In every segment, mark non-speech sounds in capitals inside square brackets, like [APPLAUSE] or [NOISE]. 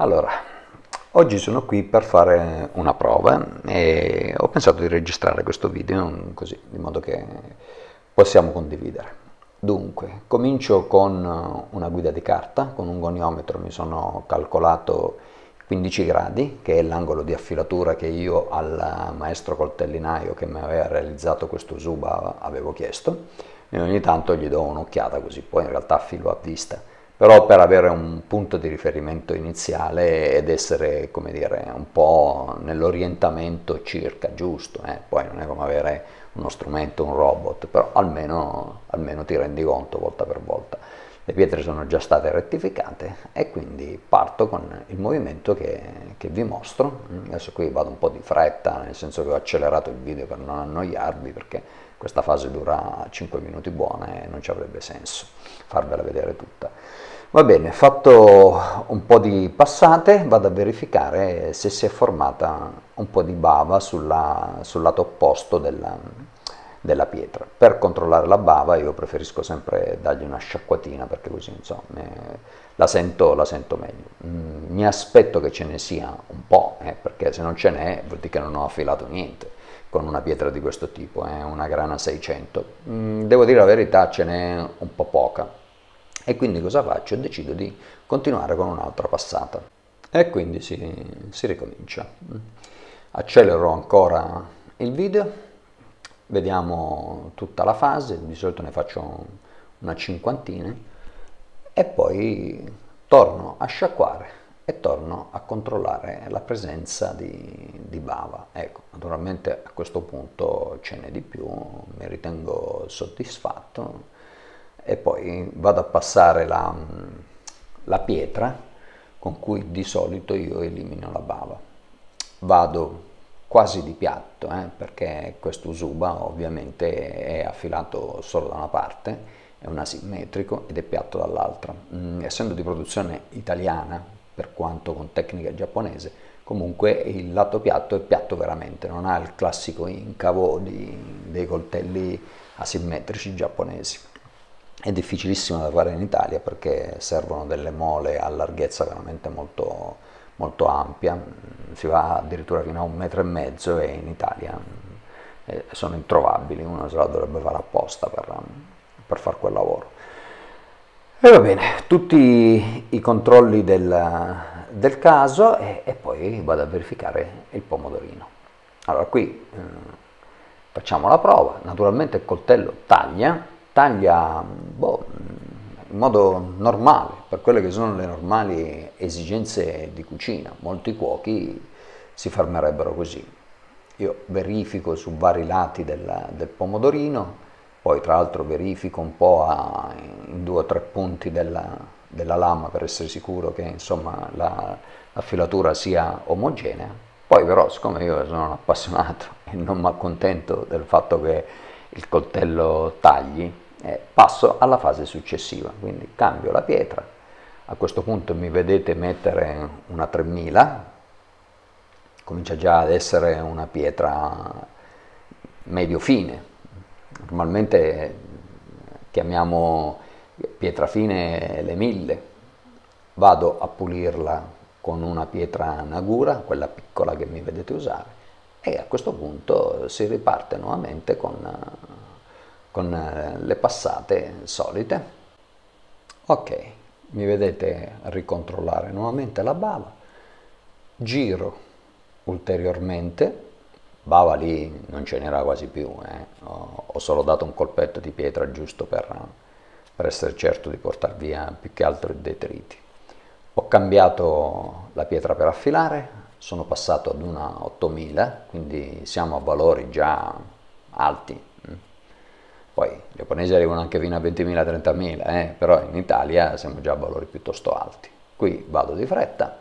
Allora, oggi sono qui per fare una prova e ho pensato di registrare questo video così, in modo che possiamo condividere. Dunque, comincio con una guida di carta, con un goniometro mi sono calcolato 15 gradi, che è l'angolo di affilatura che io al maestro coltellinaio che mi aveva realizzato questo Zuba avevo chiesto e ogni tanto gli do un'occhiata così, poi in realtà affilo a vista però per avere un punto di riferimento iniziale ed essere, come dire, un po' nell'orientamento circa giusto, eh? poi non è come avere uno strumento, un robot, però almeno, almeno ti rendi conto volta per volta. Le pietre sono già state rettificate e quindi parto con il movimento che, che vi mostro. Adesso qui vado un po' di fretta, nel senso che ho accelerato il video per non annoiarvi perché questa fase dura 5 minuti buone e non ci avrebbe senso farvela vedere tutta. Va bene, fatto un po' di passate, vado a verificare se si è formata un po' di bava sulla, sul lato opposto della, della, pietra. Per controllare la bava io preferisco sempre dargli una sciacquatina perché così insomma, la, sento, la sento meglio. Mm, mi aspetto che ce ne sia un po', eh, perché se non ce n'è vuol dire che non ho affilato niente con una pietra di questo tipo, eh, una grana 600. Mm, devo dire la verità, ce n'è un po' poca e quindi cosa faccio? Decido di continuare con un'altra passata. E quindi si, si ricomincia. Accelero ancora il video, vediamo tutta la fase, di solito ne faccio una cinquantina, e poi torno a sciacquare e torno a controllare la presenza di, di, bava. Ecco, naturalmente a questo punto ce n'è di più, mi ritengo soddisfatto e poi vado a passare la, la pietra con cui di solito io elimino la bava. Vado quasi di piatto eh, perché questo usuba ovviamente è affilato solo da una parte, è un asimmetrico ed è piatto dall'altra. Mm, essendo di produzione italiana, per quanto con tecnica giapponese, comunque il lato piatto è piatto veramente, non ha il classico incavo di, dei coltelli asimmetrici giapponesi è difficilissima da fare in Italia perché servono delle mole a larghezza veramente molto, molto ampia, si va addirittura fino a un metro e mezzo e in Italia eh, sono introvabili, uno se la dovrebbe fare apposta per, per fare quel lavoro. E va bene, tutti i controlli del, del caso e, e, poi vado a verificare il pomodorino. Allora qui eh, facciamo la prova, naturalmente il coltello taglia, taglia boh, in modo normale, per quelle che sono le normali esigenze di cucina. Molti cuochi si fermerebbero così. Io verifico su vari lati del, del pomodorino, poi tra l'altro verifico un po' a, in due o tre punti della, della lama per essere sicuro che insomma, la, la filatura sia omogenea. Poi però, siccome io sono un appassionato [LAUGHS] e non mi accontento del fatto che il coltello tagli, eh, passo alla fase successiva, quindi cambio la pietra, a questo punto mi vedete mettere una 3000, comincia già ad essere una pietra medio fine, normalmente chiamiamo pietra fine le 1000, vado a pulirla con una pietra nagura, quella piccola che mi vedete usare, e a questo punto si riparte nuovamente con, con eh, le passate solite. Ok, mi vedete ricontrollare nuovamente la bava, giro ulteriormente, bava lì non ce n'era quasi più, eh. ho, solo dato un colpetto di pietra giusto per, per essere certo di portare via più che altro i detriti. Ho cambiato la pietra per affilare, sono passato ad una 8000, quindi siamo a valori già alti. Mm. Poi i giapponesi arrivano anche fino a 20.000, 30.000, eh? però in Italia siamo già a valori piuttosto alti. Qui vado di fretta,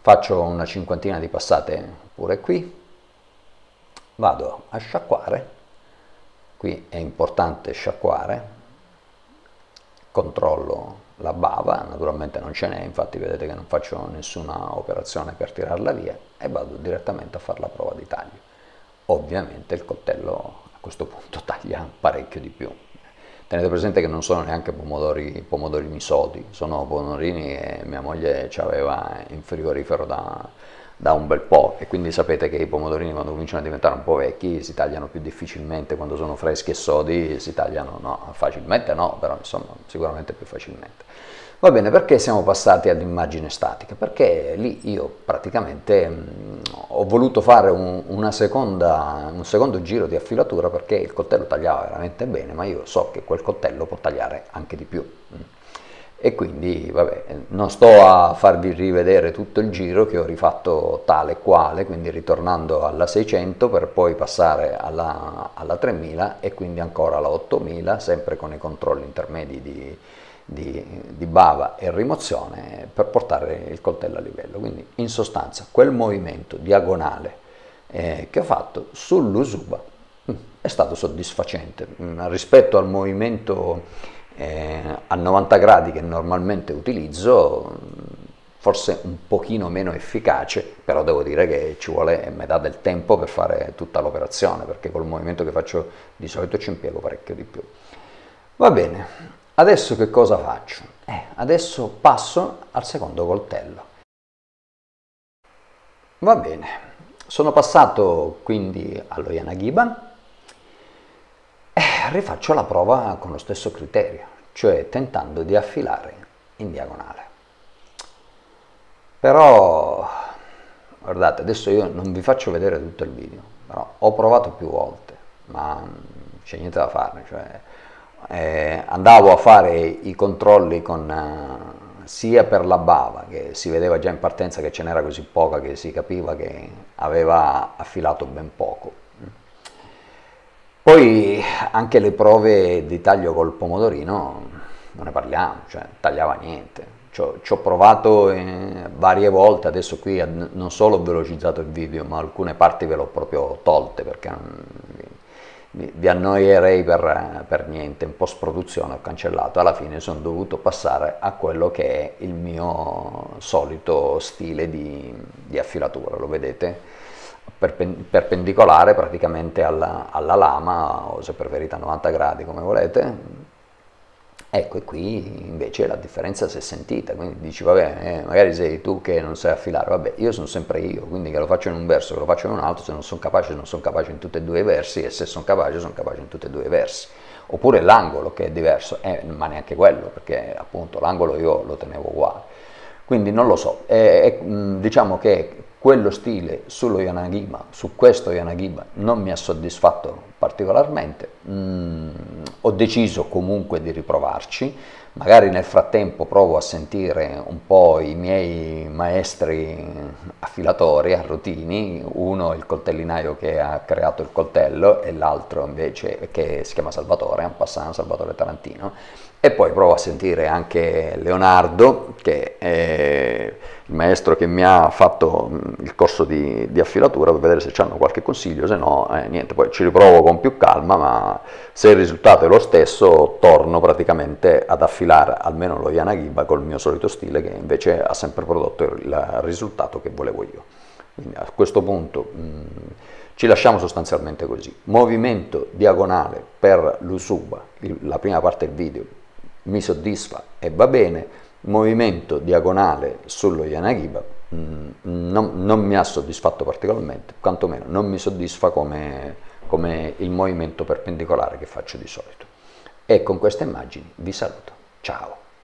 faccio una cinquantina di passate pure qui, vado a sciacquare, qui è importante sciacquare, controllo la bava, naturalmente non ce n'è, infatti vedete che non faccio nessuna operazione per tirarla via e vado direttamente a fare la prova di taglio. Ovviamente il coltello a questo punto [LAUGHS] taglia parecchio di più, Tenete presente che non sono neanche pomodori, pomodori misodi, sono pomodorini che mia moglie ci aveva in frigorifero da, da un bel po' e quindi sapete che i pomodorini quando cominciano a diventare un po' vecchi si tagliano più difficilmente, quando sono freschi e sodi si tagliano no, facilmente no, però insomma sicuramente più facilmente. Va bene, perché siamo passati all'immagine statica? Perché lì io praticamente mh, ho voluto fare un, seconda, un secondo giro di affilatura perché il coltello tagliava veramente bene, ma io so che quel coltello può tagliare anche di più. E quindi, vabbè, non sto a farvi rivedere tutto il giro che ho rifatto tale e quale, quindi ritornando alla 600 per poi passare alla, alla 3000 e quindi ancora alla 8000, sempre con i controlli intermedi di, di, di, bava e rimozione per portare il coltello a livello. Quindi in sostanza quel movimento diagonale eh, che ho fatto sull'usuba mm, è stato soddisfacente mm, rispetto al movimento eh, a 90 gradi che normalmente utilizzo forse un pochino meno efficace, però devo dire che ci vuole metà del tempo per fare tutta l'operazione, perché col movimento che faccio di solito ci impiego parecchio di più. Va bene, Adesso che cosa faccio? Eh, adesso passo al secondo coltello. Va bene, sono passato quindi allo Yanagiba e rifaccio la prova con lo stesso criterio, cioè tentando di affilare in diagonale. Però, guardate, adesso io non vi faccio vedere tutto il video, però ho provato più volte, ma c'è niente da fare, cioè eh, andavo a fare i controlli con, uh, sia per la bava, che si vedeva già in partenza che ce n'era così poca che si capiva che aveva affilato ben poco. Poi anche le prove di taglio col pomodorino, non ne parliamo, cioè tagliava niente. Ci ho provato eh, varie volte, adesso qui non solo ho velocizzato il video, ma alcune parti ve l'ho proprio tolte perché non, vi annoierei per, per, niente, in post produzione ho cancellato, alla fine sono dovuto passare a quello che è il mio solito stile di, di affilatura, lo vedete? Perpendicolare praticamente alla, alla, lama o se preferite a 90 gradi come volete Ecco, e qui invece la differenza si è sentita, quindi dici, vabbè, eh, magari sei tu che non sai affilare, vabbè, io sono sempre io, quindi che lo faccio in un verso, che lo faccio in un altro, se non sono capace, non sono capace in tutti e due i versi, e se sono capace, sono capace in tutti e due i versi. Oppure l'angolo che è diverso, eh, ma neanche quello, perché appunto l'angolo io lo tenevo uguale. Quindi non lo so, eh, diciamo che quello stile sullo Yanagima, su questo Yanagima non mi ha soddisfatto particolarmente, mm, ho deciso comunque di riprovarci, magari nel frattempo provo a sentire un po' i miei maestri affilatori, arrotini, uno il coltellinaio che ha creato il coltello e l'altro invece che si chiama Salvatore, un passato Salvatore Tarantino, e poi provo a sentire anche Leonardo, che è il maestro che mi ha fatto il corso di, di affilatura, per vedere se hanno qualche consiglio, se no eh, niente, poi ci riprovo con più calma, ma se il risultato è lo stesso, torno praticamente ad affilare almeno lo Yanagiba col mio solito stile, che invece ha sempre prodotto il risultato che volevo io. Quindi a questo punto mh, ci lasciamo sostanzialmente così. Movimento diagonale per l'Usuba, la prima parte del video, mi soddisfa e va bene, movimento diagonale sullo Yanagiba mm, non, non, mi ha soddisfatto particolarmente, quantomeno non mi soddisfa come, come il movimento perpendicolare che faccio di solito. E con queste immagini vi saluto. Ciao!